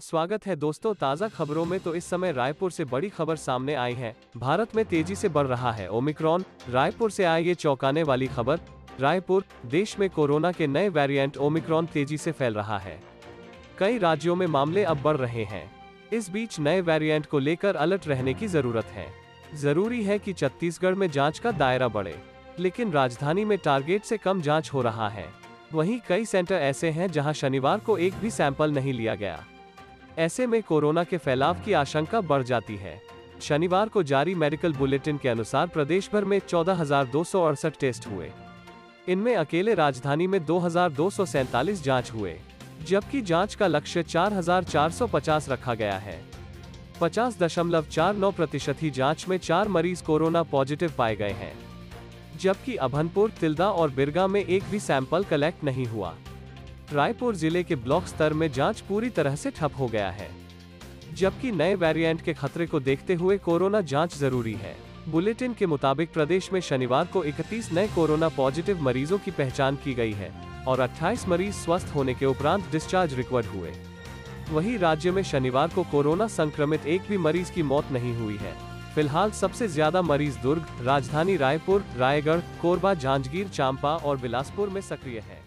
स्वागत है दोस्तों, ताज़ा खबरों में तो इस समय रायपुर से बड़ी खबर सामने आई है। भारत में तेज़ी से बढ़ रहा है ओमिक्रॉन। रायपुर से आई ये चौंकाने वाली खबर, रायपुर, देश में कोरोना के नए वेरिएंट ओमिक्रॉन तेज़ी से फैल रहा है। कई राज्यों में मामले अब बढ़ रहे हैं। इस बीच नए वेरिएंट को लेकर अलर्ट रहने की ज़रूरत है। ज़रूरी है कि छत्तीसगढ़ में जाँच का दायरा बढ़े, लेकिन राजधानी में टारगेट से कम जाँच हो रहा है। वहीं कई सेंटर ऐसे हैं जहाँ शनिवार को एक भी सैंपल नहीं लिया गया। ऐसे में कोरोना के फैलाव की आशंका बढ़ जाती है। शनिवार को जारी मेडिकल बुलेटिन के अनुसार प्रदेश भर में चौदह टेस्ट हुए। इनमें अकेले राजधानी में दो जाँच हुए जबकि जाँच का लक्ष्य 4,450 रखा गया है। पचास दशमलव चार नौ प्रतिशत ही जाँच में चार मरीज़ कोरोना पॉजिटिव पाए गए हैं जबकि अभनपुर तिल्दा और बिरगा में एक भी सैंपल कलेक्ट नहीं हुआ। रायपुर ज़िले के ब्लॉक स्तर में जाँच पूरी तरह से ठप हो गया है। जबकि नए वेरिएंट के खतरे को देखते हुए कोरोना जाँच ज़रूरी है। बुलेटिन के मुताबिक प्रदेश में शनिवार को 31 नए कोरोना पॉजिटिव मरीजों की पहचान की गई है और 28 मरीज़ स्वस्थ होने के उपरांत डिस्चार्ज रिकवर हुए। वहीं राज्य में शनिवार को कोरोना संक्रमित एक भी मरीज़ की मौत नहीं हुई है। फ़िलहाल सबसे ज़्यादा मरीज़ दुर्ग, राजधानी रायपुर, रायगढ़, कोरबा, जांजगीर, चांपा और बिलासपुर में सक्रिय है।